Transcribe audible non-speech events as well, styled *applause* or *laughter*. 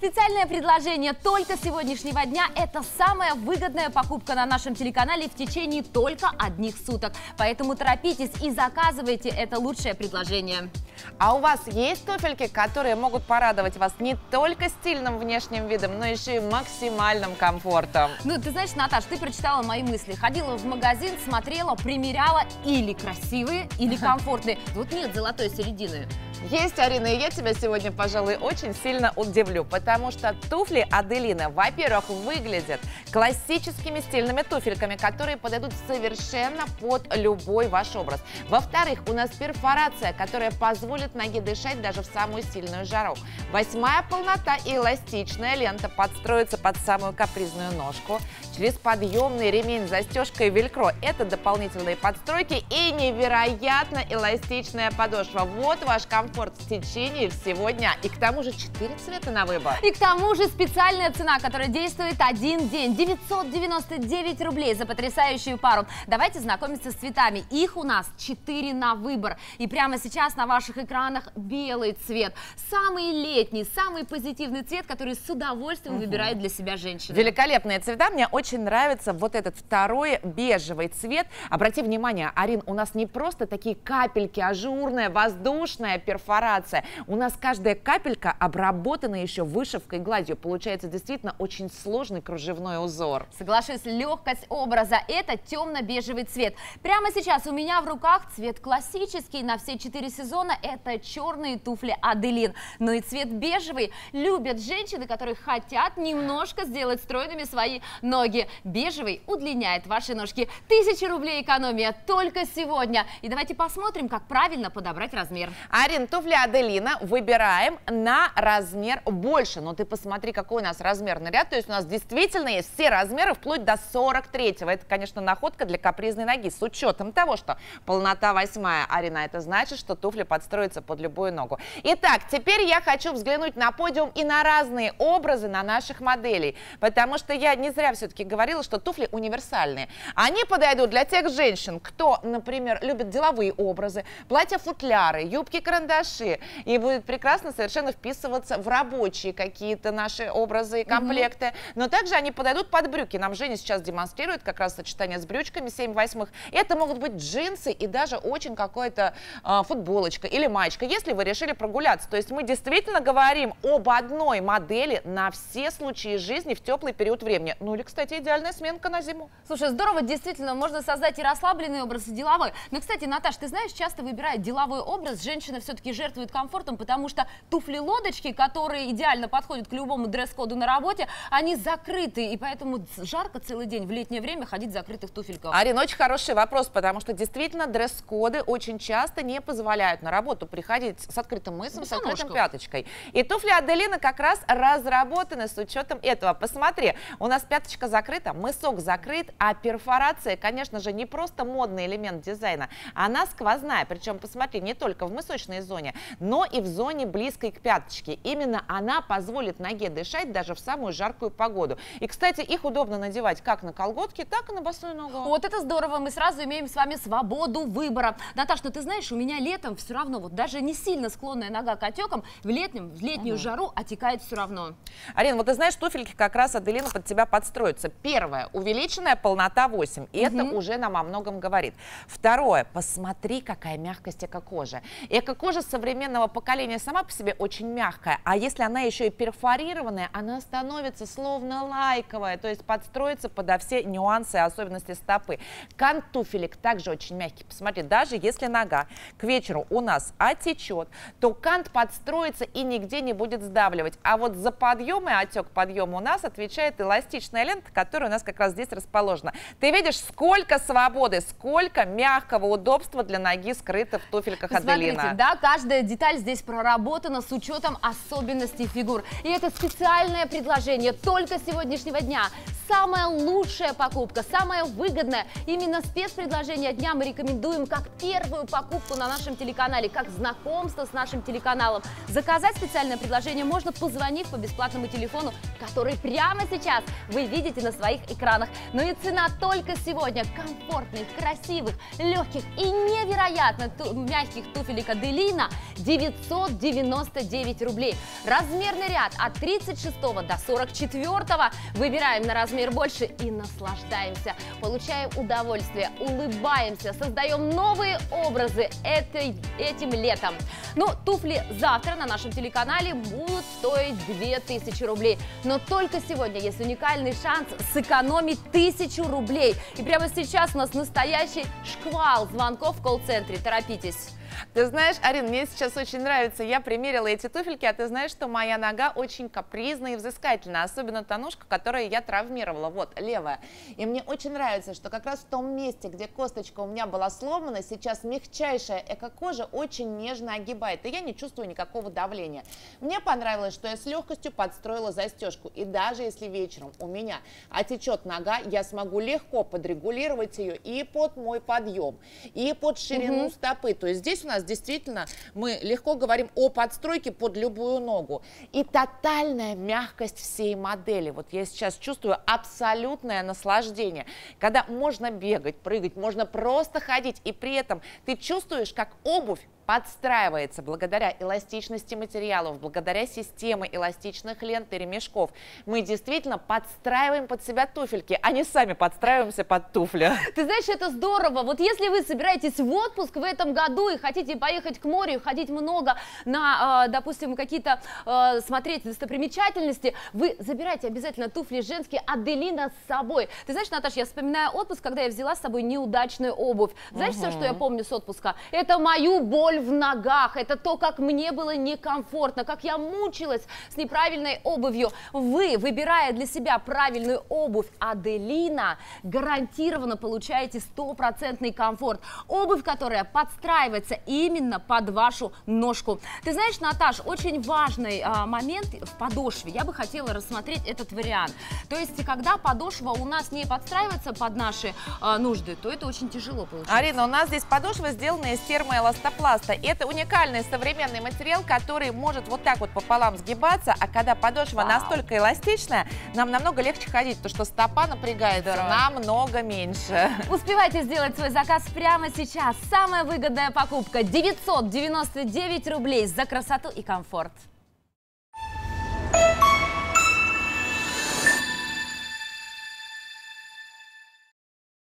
Специальное предложение только сегодняшнего дня – это самая выгодная покупка на нашем телеканале в течение только одних суток. Поэтому торопитесь и заказывайте это лучшее предложение. А у вас есть туфельки, которые могут порадовать вас не только стильным внешним видом, но еще и максимальным комфортом? Ну, ты знаешь, Наташ, ты прочитала мои мысли. Ходила в магазин, смотрела, примеряла или красивые, или комфортные. Тут нет золотой середины. Есть, Арина, и я тебя сегодня, пожалуй, очень сильно удивлю, потому что туфли Аделина, во-первых, выглядят классическими стильными туфельками, которые подойдут совершенно под любой ваш образ. Во-вторых, у нас перфорация, которая позволит ноге дышать даже в самую сильную жару. Восьмая полнота и эластичная лента подстроится под самую капризную ножку. Через подъемный ремень с застежкой велькро это дополнительные подстройки и невероятно эластичная подошва. Вот ваш комфорт комфорт в течение всего дня. И к тому же 4 цвета на выбор. И к тому же специальная цена, которая действует один день. 999 рублей за потрясающую пару. Давайте знакомиться с цветами. Их у нас 4 на выбор. И прямо сейчас на ваших экранах белый цвет. Самый летний, самый позитивный цвет, который с удовольствием угу. выбирает для себя женщина. Великолепные цвета. Мне очень нравится вот этот второй бежевый цвет. Обрати внимание, Арин, у нас не просто такие капельки, ажурная, воздушная, перфекция перфорация. У нас каждая капелька обработана еще вышивкой гладью. Получается действительно очень сложный кружевной узор. Соглашусь, легкость образа – это темно-бежевый цвет. Прямо сейчас у меня в руках цвет классический на все четыре сезона – это черные туфли Аделин. Ну и цвет бежевый любят женщины, которые хотят немножко сделать стройными свои ноги. Бежевый удлиняет ваши ножки. Тысячи рублей экономия только сегодня. И давайте посмотрим, как правильно подобрать размер. Арин, туфли Аделина выбираем на размер больше. Но ты посмотри, какой у нас размерный ряд. То есть у нас действительно есть все размеры вплоть до 43-го. Это, конечно, находка для капризной ноги. С учетом того, что полнота 8 Арина, это значит, что туфли подстроятся под любую ногу. Итак, теперь я хочу взглянуть на подиум и на разные образы на наших моделей. Потому что я не зря все-таки говорила, что туфли универсальные. Они подойдут для тех женщин, кто, например, любит деловые образы, платья-футляры, юбки-карандаши, карандаши и будет прекрасно совершенно вписываться в рабочие какие-то наши образы и комплекты. Угу. Но также они подойдут под брюки. Нам Женя сейчас демонстрирует как раз сочетание с брючками 7 восьмых. Это могут быть джинсы и даже очень какая-то э, футболочка или маечка, если вы решили прогуляться. То есть мы действительно говорим об одной модели на все случаи жизни в теплый период времени. Ну или, кстати, идеальная сменка на зиму. Слушай, здорово, действительно, можно создать и расслабленный образ, и деловой. Но, кстати, Наташ, ты знаешь, часто выбирает деловой образ, женщина все-таки все-таки жертвует комфортом, потому что туфли-лодочки, которые идеально подходят к любому дресс-коду на работе, они закрыты, и поэтому жарко целый день в летнее время ходить в закрытых туфельках. Арин, очень хороший вопрос, потому что действительно дресс-коды очень часто не позволяют на работу приходить с открытым мысом, с открытым пяточкой. И туфли Аделина как раз разработаны с учетом этого. Посмотри, у нас пяточка закрыта, мысок закрыт, а перфорация, конечно же, не просто модный элемент дизайна, она сквозная. Причем, посмотри, не только в мысочной зоне, зоне, но и в зоне близкой к пяточке. Именно она позволит ноге дышать даже в самую жаркую погоду. И, кстати, их удобно надевать как на колготки, так и на босую ногу. Вот это здорово, мы сразу имеем с вами свободу выбора. Наташ, ну ты знаешь, у меня летом все равно, вот даже не сильно склонная нога к отекам, в, летнем, в летнюю угу. жару отекает все равно. Арина, вот ты знаешь, туфельки как раз Аделина под тебя подстроятся. Первое, увеличенная полнота 8, и угу. это уже нам о многом говорит. Второе, посмотри, какая мягкость эко-кожи. Эко-кожа современного поколения сама по себе очень мягкая, а если она еще и перфорированная, она становится словно лайковая, то есть подстроится подо все нюансы и особенности стопы. Кант туфелек также очень мягкий. Посмотри, даже если нога к вечеру у нас отечет, то кант подстроится и нигде не будет сдавливать. А вот за подъем и отек подъема у нас отвечает эластичная лента, которая у нас как раз здесь расположена. Ты видишь, сколько свободы, сколько мягкого удобства для ноги скрыто в туфельках Аделина. Смотрите, да, Каждая деталь здесь проработана с учетом особенностей фигур. И это специальное предложение только сегодняшнего дня. Самая лучшая покупка, самая выгодная. Именно спецпредложение дня мы рекомендуем как первую покупку на нашем телеканале, как знакомство с нашим телеканалом. Заказать специальное предложение можно, позвонив по бесплатному телефону, который прямо сейчас вы видите на своих экранах. Ну и цена только сегодня комфортных, красивых, легких и невероятно ту мягких туфелек Аделина 999 рублей. Размерный ряд от 36 до 44 выбираем на размер больше и наслаждаемся. Получаем удовольствие, улыбаемся, создаем новые образы этой, этим летом. Ну, туфли завтра на нашем телеканале будут стоить 2000 рублей. Но только сегодня есть уникальный шанс сэкономить 1000 рублей. И прямо сейчас у нас настоящий шквал звонков в колл-центре. Торопитесь. Ты знаешь, Арин, мне сейчас очень нравится. Я примерила эти туфельки, а ты знаешь, что моя нога очень капризная и взыскательная, особенно та ножка, которую я травмировала, вот, левая. И мне очень нравится, что как раз в том месте, где косточка у меня была сломана, сейчас мягчайшая эко-кожа очень нежно огибает, и я не чувствую никакого давления. Мне понравилось, что я с легкостью подстроила застежку, и даже если вечером у меня отечет нога, я смогу легко подрегулировать ее и под мой подъем, и под ширину угу. стопы. То есть здесь здесь у нас действительно мы легко говорим о подстройке под любую ногу. И тотальная мягкость всей модели. Вот я сейчас чувствую абсолютное наслаждение, когда можно бегать, прыгать, можно просто ходить, и при этом ты чувствуешь, как обувь подстраивается благодаря эластичности материалов, благодаря системе эластичных лент и ремешков. Мы действительно подстраиваем под себя туфельки, а не сами подстраиваемся под туфли. *laughs* Ты знаешь, это здорово. Вот если вы собираетесь в отпуск в этом году и хотите поехать к морю, ходить много на, а, допустим, какие-то а, смотреть достопримечательности, вы забирайте обязательно туфли женские Аделина с собой. Ты знаешь, Наташа, я вспоминаю отпуск, когда я взяла с собой неудачную обувь. Знаешь, угу. все, что я помню с отпуска? Это мою боль в ногах, это то, как мне было некомфортно, как я мучилась с неправильной обувью. Вы, выбирая для себя правильную обувь Аделина, гарантированно получаете стопроцентный комфорт. Обувь, которая подстраивается именно под вашу ножку. Ты знаешь, Наташ, очень важный а, момент в подошве. Я бы хотела рассмотреть этот вариант. То есть, когда подошва у нас не подстраивается под наши а, нужды, то это очень тяжело получается. Арина, у нас здесь подошва сделана из термоэластопласта просто. Это уникальный современный материал, который может вот так вот пополам сгибаться, а когда подошва Вау. настолько эластичная, нам намного легче ходить, потому что стопа напрягается Здорово. намного меньше. *laughs* Успевайте сделать свой заказ прямо сейчас. Самая выгодная покупка 999 рублей за красоту и комфорт.